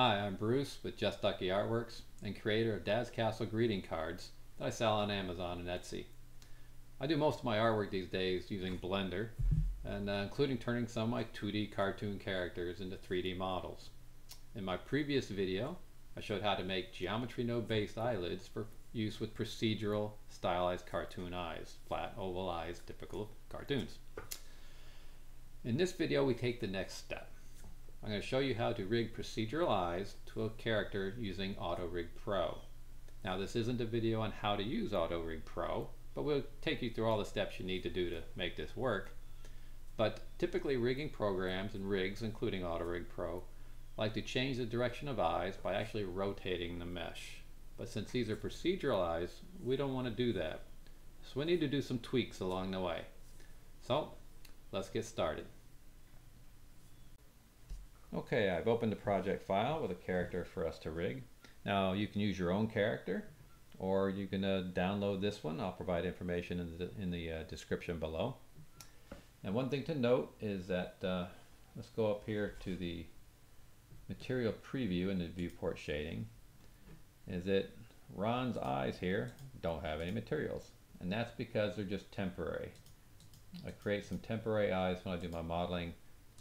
Hi, I'm Bruce with Just Ducky Artworks and creator of Dad's Castle greeting cards that I sell on Amazon and Etsy. I do most of my artwork these days using Blender and uh, including turning some of my 2D cartoon characters into 3D models. In my previous video, I showed how to make geometry node based eyelids for use with procedural stylized cartoon eyes, flat oval eyes typical of cartoons. In this video we take the next step. I'm going to show you how to rig procedural eyes to a character using AutoRig Pro. Now this isn't a video on how to use AutoRig Pro, but we'll take you through all the steps you need to do to make this work. But typically rigging programs and rigs, including AutoRig Pro, like to change the direction of eyes by actually rotating the mesh. But since these are procedural eyes, we don't want to do that. So we need to do some tweaks along the way. So let's get started. Okay, I've opened a project file with a character for us to rig. Now you can use your own character or you can uh, download this one. I'll provide information in the, in the uh, description below. And one thing to note is that, uh, let's go up here to the material preview in the viewport shading, is that Ron's eyes here don't have any materials. And that's because they're just temporary. I create some temporary eyes when I do my modeling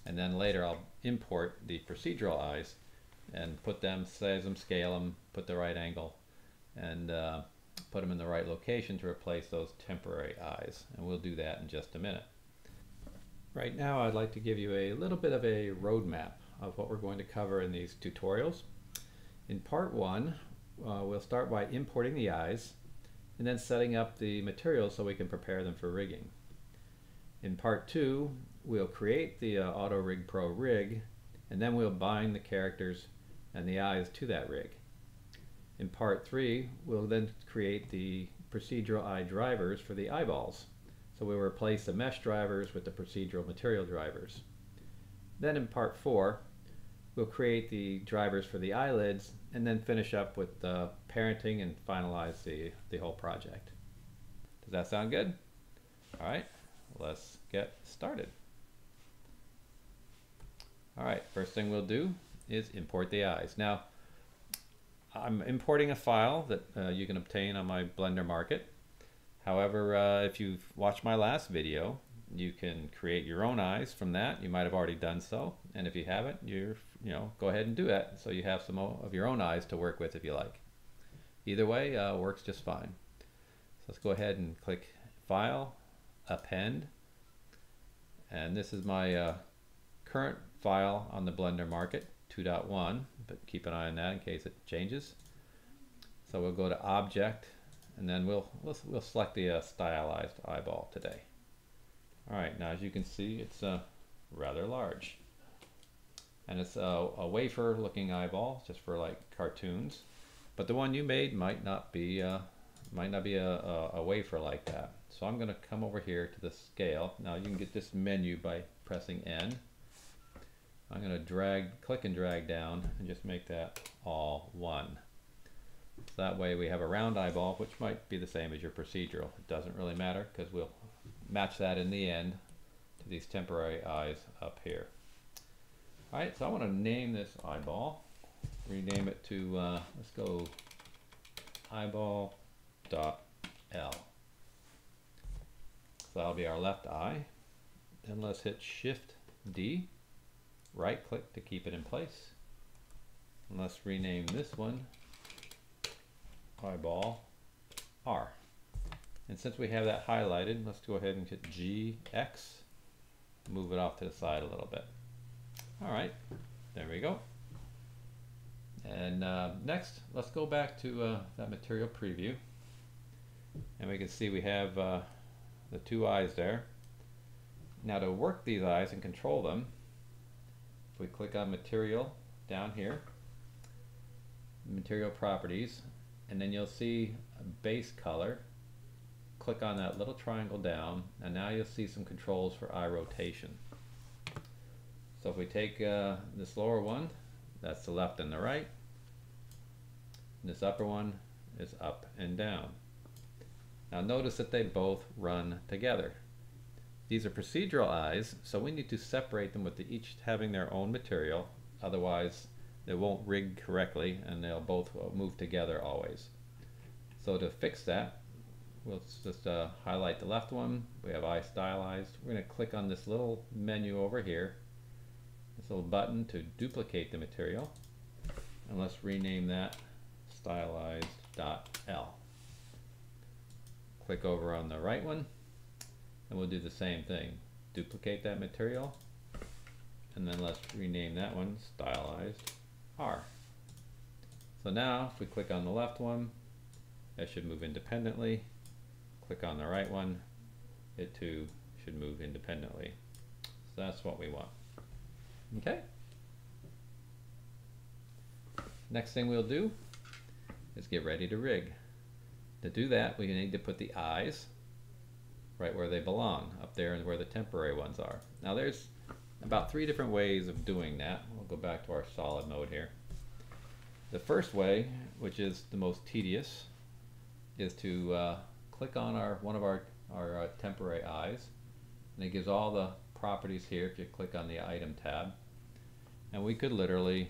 and then later I'll import the procedural eyes and put them, size them, scale them, put the right angle, and uh, put them in the right location to replace those temporary eyes. And we'll do that in just a minute. Right now I'd like to give you a little bit of a roadmap of what we're going to cover in these tutorials. In part one, uh, we'll start by importing the eyes and then setting up the materials so we can prepare them for rigging. In part two, we'll create the uh, Auto Rig Pro rig and then we'll bind the characters and the eyes to that rig. In part three, we'll then create the procedural eye drivers for the eyeballs. So we'll replace the mesh drivers with the procedural material drivers. Then in part four, we'll create the drivers for the eyelids and then finish up with the parenting and finalize the, the whole project. Does that sound good? All right, let's get started. All right, first thing we'll do is import the eyes. Now, I'm importing a file that uh, you can obtain on my Blender Market. However, uh, if you've watched my last video, you can create your own eyes from that. You might have already done so. And if you haven't, you're, you know, go ahead and do that. So you have some of your own eyes to work with if you like. Either way, uh, works just fine. So let's go ahead and click File, Append. And this is my uh, current file on the Blender Market 2.1, but keep an eye on that in case it changes. So we'll go to Object, and then we'll we'll, we'll select the uh, stylized eyeball today. All right, now as you can see, it's uh, rather large, and it's a, a wafer-looking eyeball, just for like cartoons. But the one you made might not be uh, might not be a, a, a wafer like that. So I'm going to come over here to the scale. Now you can get this menu by pressing N I'm going to drag, click and drag down and just make that all one. So that way we have a round eyeball, which might be the same as your procedural. It doesn't really matter because we'll match that in the end to these temporary eyes up here. All right, so I want to name this eyeball. Rename it to, uh, let's go eyeball dot L. So that'll be our left eye. Then let's hit Shift D right click to keep it in place. And let's rename this one eyeball R. And since we have that highlighted, let's go ahead and hit GX, move it off to the side a little bit. All right, there we go. And uh, next, let's go back to uh, that material preview. And we can see we have uh, the two eyes there. Now to work these eyes and control them, if we click on material down here, material properties, and then you'll see base color. Click on that little triangle down, and now you'll see some controls for eye rotation. So if we take uh, this lower one, that's the left and the right. And this upper one is up and down. Now notice that they both run together. These are procedural eyes, so we need to separate them with the, each having their own material. Otherwise, they won't rig correctly and they'll both uh, move together always. So to fix that, we'll just uh, highlight the left one. We have eye stylized. We're going to click on this little menu over here, this little button to duplicate the material. And let's rename that stylized.l. Click over on the right one and we'll do the same thing. Duplicate that material and then let's rename that one stylized R. So now if we click on the left one, that should move independently. Click on the right one, it too should move independently. So that's what we want. Okay. Next thing we'll do is get ready to rig. To do that, we need to put the eyes right where they belong, up there and where the temporary ones are. Now there's about three different ways of doing that. We'll go back to our solid mode here. The first way, which is the most tedious, is to uh, click on our one of our, our uh, temporary eyes and it gives all the properties here if you click on the item tab and we could literally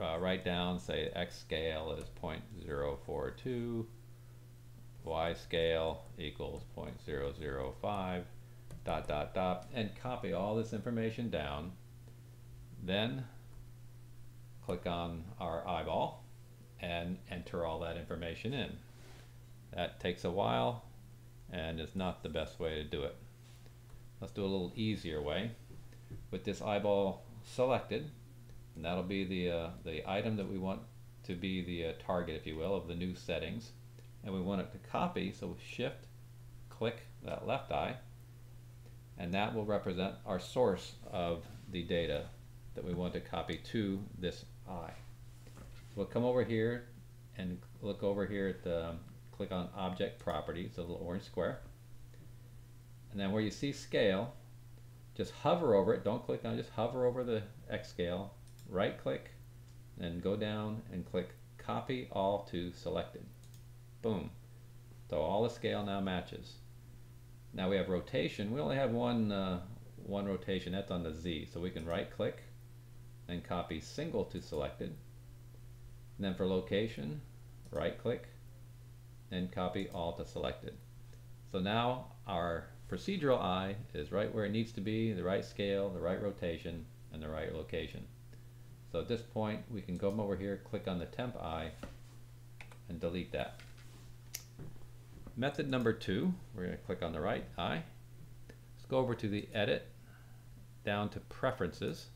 uh, write down say x scale is 0.042 y scale equals 0.005 dot dot dot and copy all this information down then click on our eyeball and enter all that information in that takes a while and is not the best way to do it. Let's do a little easier way. With this eyeball selected, and that'll be the, uh, the item that we want to be the uh, target, if you will, of the new settings. And we want it to copy, so we shift, click that left eye, and that will represent our source of the data that we want to copy to this eye. We'll come over here and look over here at the um, click on Object Properties, a little orange square. And then where you see Scale, just hover over it. Don't click on it, just hover over the X scale. Right click, and go down and click Copy All to Selected. Boom. So all the scale now matches. Now we have rotation. We only have one, uh, one rotation. That's on the Z. So we can right click and copy single to selected. And then for location, right click and copy all to selected. So now our procedural eye is right where it needs to be, the right scale, the right rotation, and the right location. So at this point, we can come over here, click on the temp eye, and delete that. Method number two, we're going to click on the right eye. Let's go over to the edit, down to preferences.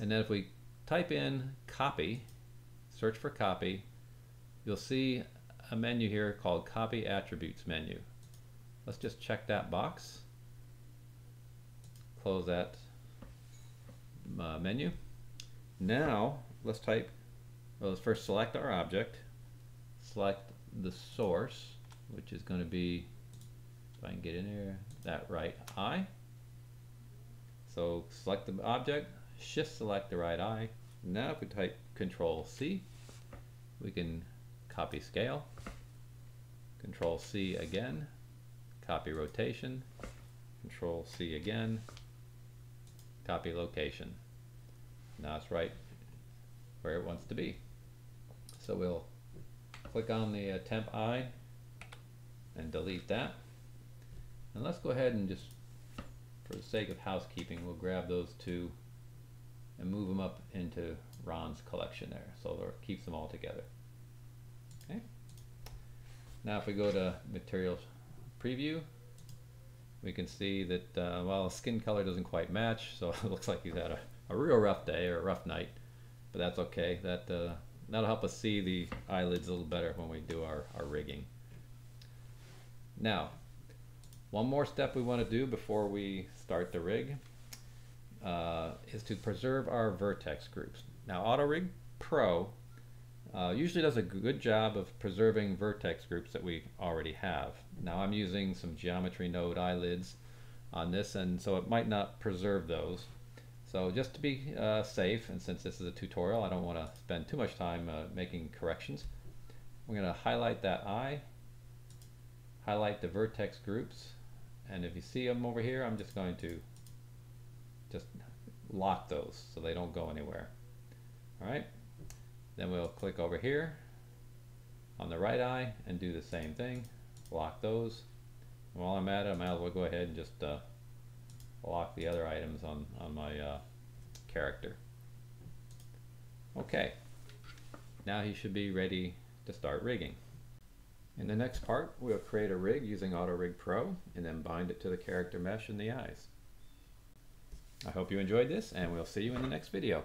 And then if we type in copy, search for copy, you'll see a menu here called Copy Attributes menu. Let's just check that box. Close that uh, menu. Now, let's type, well, let's first select our object, select the source, which is going to be, if I can get in there, that right eye. So select the object, shift select the right eye. Now if we type Control C, we can copy scale, control C again, copy rotation, control C again, copy location. Now it's right where it wants to be. So we'll click on the uh, temp eye and delete that. And let's go ahead and just, for the sake of housekeeping, we'll grab those two and move them up into Ron's collection there. So it keeps them all together. Okay. Now if we go to materials preview, we can see that, uh, well, skin color doesn't quite match, so it looks like he's had a, a real rough day or a rough night, but that's okay. That, uh, that'll help us see the eyelids a little better when we do our, our rigging. Now, one more step we want to do before we start the rig uh, is to preserve our vertex groups. Now, AutoRig Pro uh, usually does a good job of preserving vertex groups that we already have. Now I'm using some geometry node eyelids on this and so it might not preserve those. So just to be uh, safe and since this is a tutorial I don't want to spend too much time uh, making corrections. We're going to highlight that eye, highlight the vertex groups and if you see them over here I'm just going to just lock those so they don't go anywhere. All right, then we'll click over here on the right eye and do the same thing. Lock those. While I'm at it, I might as well go ahead and just uh, lock the other items on, on my uh, character. Okay, now he should be ready to start rigging. In the next part, we'll create a rig using AutoRig Pro and then bind it to the character mesh in the eyes. I hope you enjoyed this and we'll see you in the next video.